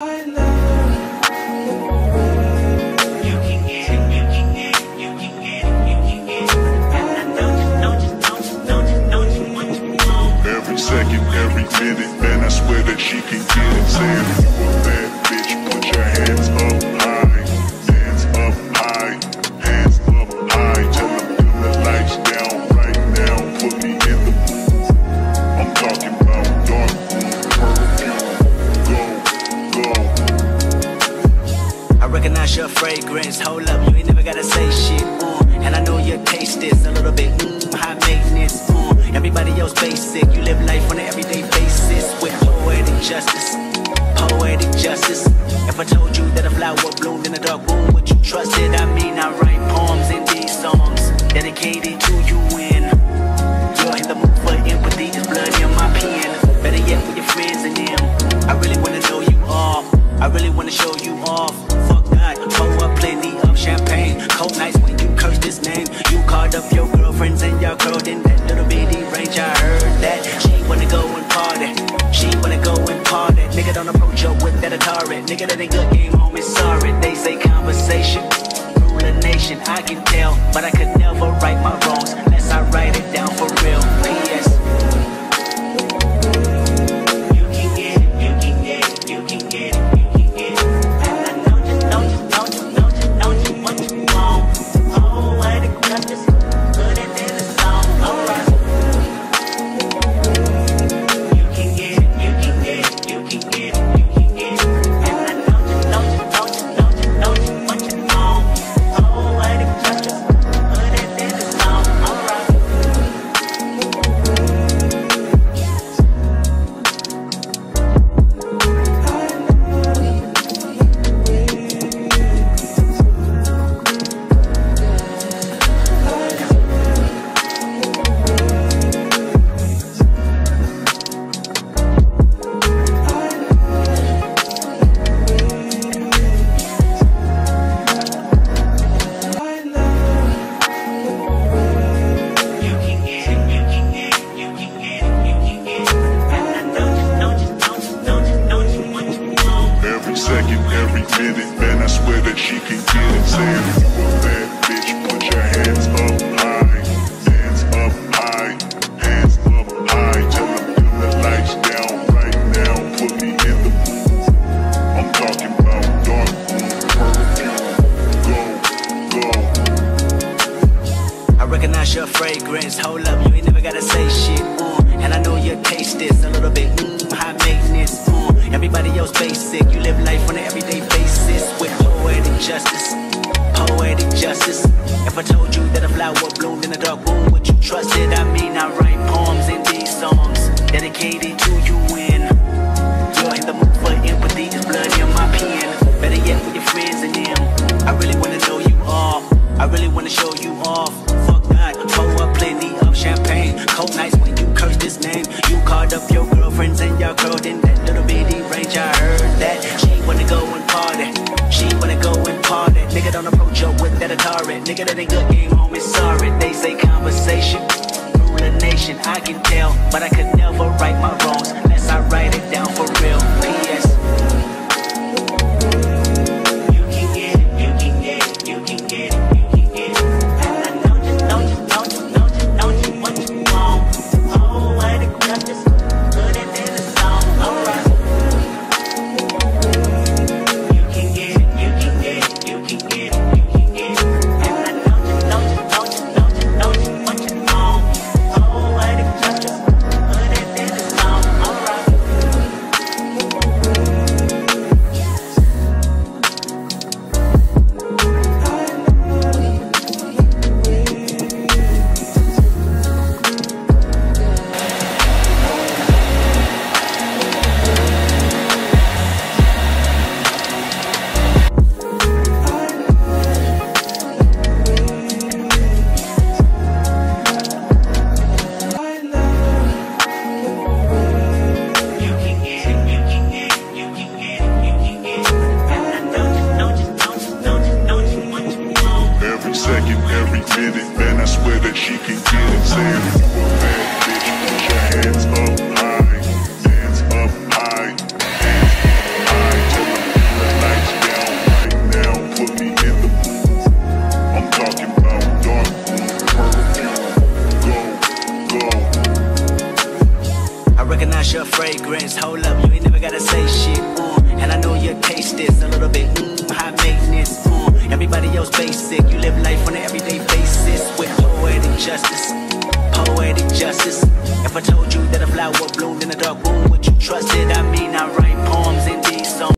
Every second, every minute, man, I swear that she can get it. Saying recognize your fragrance. Hold up, you ain't never gotta say shit. Uh, and I know your taste is a little bit mm, high maintenance. Uh, everybody else basic. You live life on an everyday basis with poetic justice. Poetic justice. If I told you that a flower bloomed in a dark room, would you trust it? I mean, I write poems in these songs dedicated to you. When you're in the mood for empathy, there's blood in my pen. Better yet, with your friends and them. I really wanna know you all. I really wanna show you Nigga don't approach her with that Atari. Nigga that ain't good game home is sorry. They say conversation rule a nation. I can tell, but I could never right my flower bloomed in a dark room, would you trust it? I mean, I write poems in these songs dedicated to you. When you're in the mood for empathy, there's blood in my pen. Better yet, with your friends and them. I really wanna know you all. I really wanna show you off. Fuck that, pour up plenty of champagne. Cold nights when you curse this name. You called up your girlfriends and your girl in that little bitty range. I heard that she wanna go and party. She wanna go and party. Nigga don't approach her with that Atari. Nigga that ain't good game but I could second, every minute, man, I swear that she can get it. Saying you a bad bitch, put your hands up talking about. I recognize your fragrance, hold up, you ain't never gotta say shit. And I know you taste this a little bit everybody else basic. You live life on an everyday basis with poetic justice. Poetic justice. If I told you that a flower bloomed in a dark room, would you trust it? I mean,